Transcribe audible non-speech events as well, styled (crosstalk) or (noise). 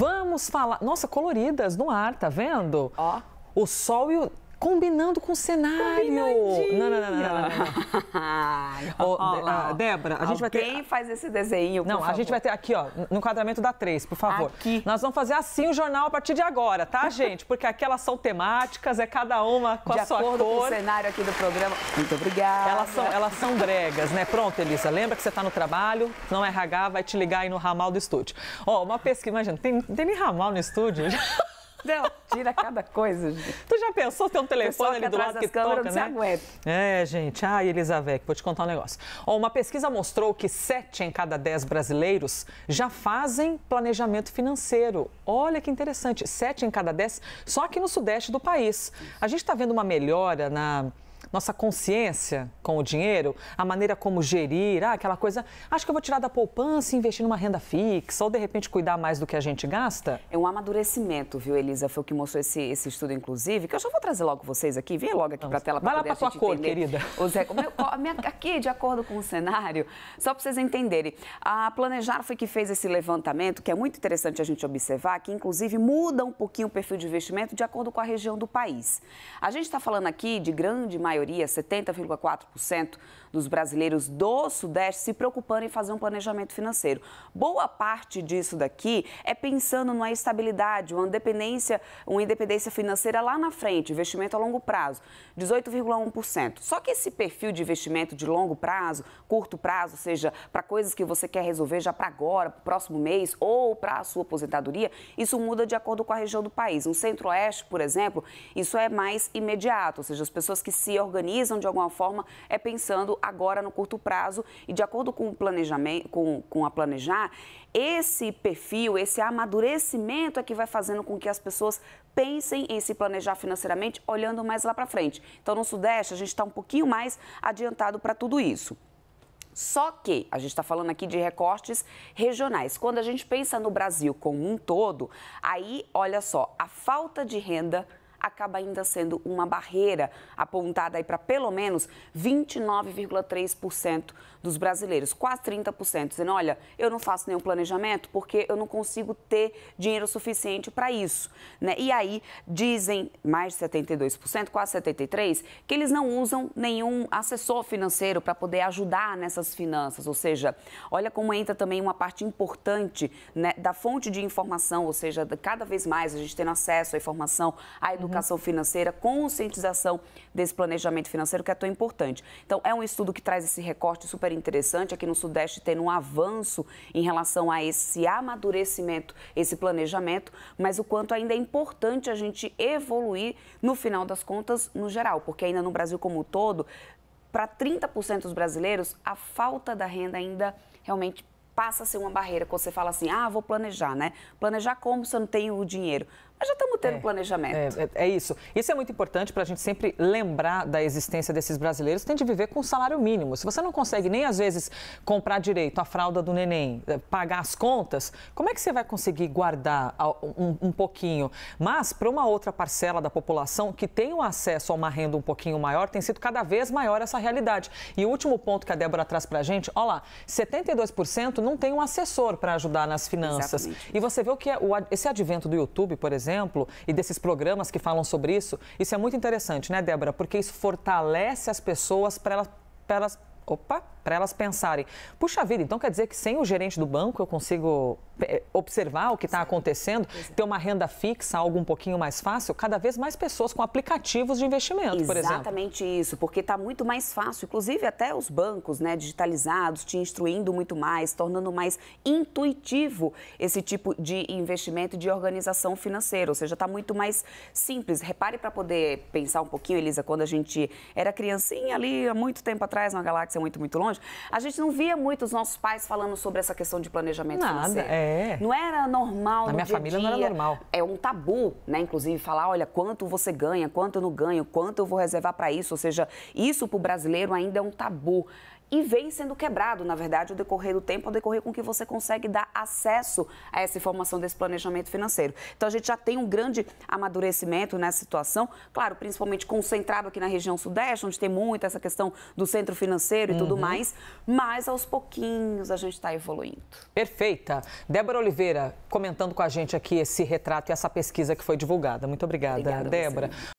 Vamos falar. Nossa, coloridas no ar, tá vendo? Ó. O sol e o combinando com o cenário. Não, não, não, não, não. não. oh, (laughs) Débora, a gente vai ter. Quem faz esse desenho? Não, a gente vai ter aqui, ó, no enquadramento da três, por favor. Aqui. Nós vamos fazer assim o jornal a partir de agora, tá, gente? Porque aqui elas são temáticas, é cada uma com a sua cor. De acordo com o cenário aqui do programa. Muito obrigada. Elas são, elas são bregas, né? Pronto, Elisa. Lembra que você está no trabalho, não é RH, vai te ligar aí no ramal do estúdio. Ó, uma pesquisa, imagina, tem, tem nem ramal no estúdio. (laughs) Não, tira cada coisa. Gente. Tu já pensou ter um telefone ali do lado que toca, né? Aguenta. É, gente. Ai, Elizabeth, vou te contar um negócio. Ó, uma pesquisa mostrou que sete em cada dez brasileiros já fazem planejamento financeiro. Olha que interessante. Sete em cada dez só aqui no sudeste do país. A gente está vendo uma melhora na nossa consciência com o dinheiro, a maneira como gerir, ah, aquela coisa, acho que eu vou tirar da poupança e investir numa renda fixa, ou de repente cuidar mais do que a gente gasta? É um amadurecimento, viu, Elisa? Foi o que mostrou esse, esse estudo, inclusive, que eu já vou trazer logo vocês aqui, vem logo aqui para a tela. Vai lá para tua cor, querida. (laughs) O Zé, meu, minha, aqui, de acordo com o cenário, só para vocês entenderem, a Planejar foi que fez esse levantamento, que é muito interessante a gente observar, que inclusive muda um pouquinho o perfil de investimento de acordo com a região do país. A gente está falando aqui de grande maioria maioria, 70,4% dos brasileiros do Sudeste se preocupando em fazer um planejamento financeiro. Boa parte disso daqui é pensando numa estabilidade, uma independência, uma independência financeira lá na frente, investimento a longo prazo, 18,1%. Só que esse perfil de investimento de longo prazo, curto prazo, ou seja, para coisas que você quer resolver já para agora, para o próximo mês ou para a sua aposentadoria, isso muda de acordo com a região do país. No Centro-Oeste, por exemplo, isso é mais imediato, ou seja, as pessoas que se organizam de alguma forma é pensando agora no curto prazo e de acordo com o planejamento, com, com a planejar, esse perfil, esse amadurecimento é que vai fazendo com que as pessoas pensem em se planejar financeiramente olhando mais lá para frente. Então, no Sudeste, a gente está um pouquinho mais adiantado para tudo isso. Só que a gente está falando aqui de recortes regionais. Quando a gente pensa no Brasil como um todo, aí, olha só, a falta de renda acaba ainda sendo uma barreira apontada aí para pelo menos 29,3% dos brasileiros, quase 30%, dizendo: olha, eu não faço nenhum planejamento porque eu não consigo ter dinheiro suficiente para isso. Né? E aí dizem mais de 72%, quase 73%, que eles não usam nenhum assessor financeiro para poder ajudar nessas finanças. Ou seja, olha como entra também uma parte importante né, da fonte de informação, ou seja, cada vez mais a gente tendo acesso à informação, à educação uhum. financeira, conscientização desse planejamento financeiro que é tão importante. Então, é um estudo que traz esse recorte super super interessante aqui no Sudeste, tendo um avanço em relação a esse amadurecimento, esse planejamento, mas o quanto ainda é importante a gente evoluir no final das contas, no geral, porque ainda no Brasil como um todo, para 30% dos brasileiros, a falta da renda ainda realmente passa a ser uma barreira quando você fala assim, ah, vou planejar, né? Planejar como se eu não tenho o dinheiro? Mas já estamos tendo é, planejamento. É, é, é, isso. Isso é muito importante para a gente sempre lembrar da existência desses brasileiros que têm de viver com salário mínimo. Se você não consegue nem, às vezes, comprar direito a fralda do neném, eh, pagar as contas, como é que você vai conseguir guardar um, um pouquinho? Mas, para uma outra parcela da população que tem o acesso a uma renda um pouquinho maior, tem sido cada vez maior essa realidade. E o último ponto que a Débora traz para a gente, olha lá, 72% não tem um assessor para ajudar nas finanças. Exatamente. E você vê o que é o, esse advento do YouTube, por exemplo, exemplo, e desses programas que falam sobre isso, isso é muito interessante, né, Débora? Porque isso fortalece as pessoas para elas, elas opa, para elas pensarem, puxa vida, então quer dizer que sem o gerente do banco eu consigo é, observar o que está acontecendo, ter uma renda fixa, algo um pouquinho mais fácil, cada vez mais pessoas com aplicativos de investimento, Exatamente por exemplo. Exatamente isso, porque está muito mais fácil, inclusive até os bancos né, digitalizados te instruindo muito mais, tornando mais intuitivo esse tipo de investimento de organização financeira, ou seja, está muito mais simples. Repare para poder pensar um pouquinho, Elisa, quando a gente era criancinha ali, há muito tempo atrás, numa galáxia muito, muito longe, a gente não via muito os nossos pais falando sobre essa questão de planejamento Nada, financeiro. É. Não era normal Na minha dia família dia. não era normal. É um tabu, né? Inclusive, falar, olha, quanto você ganha, quanto eu não ganho, quanto eu vou reservar para isso. Ou seja, isso para o brasileiro ainda é um tabu. E vem sendo quebrado, na verdade, ao decorrer do tempo, ao decorrer com que você consegue dar acesso a essa informação desse planejamento financeiro. Então, a gente já tem um grande amadurecimento nessa situação, claro, principalmente concentrado aqui na região sudeste, onde tem muito essa questão do centro financeiro e uhum. tudo mais, mas aos pouquinhos a gente está evoluindo. Perfeita. Débora Oliveira comentando com a gente aqui esse retrato e essa pesquisa que foi divulgada. Muito obrigada, obrigada Débora.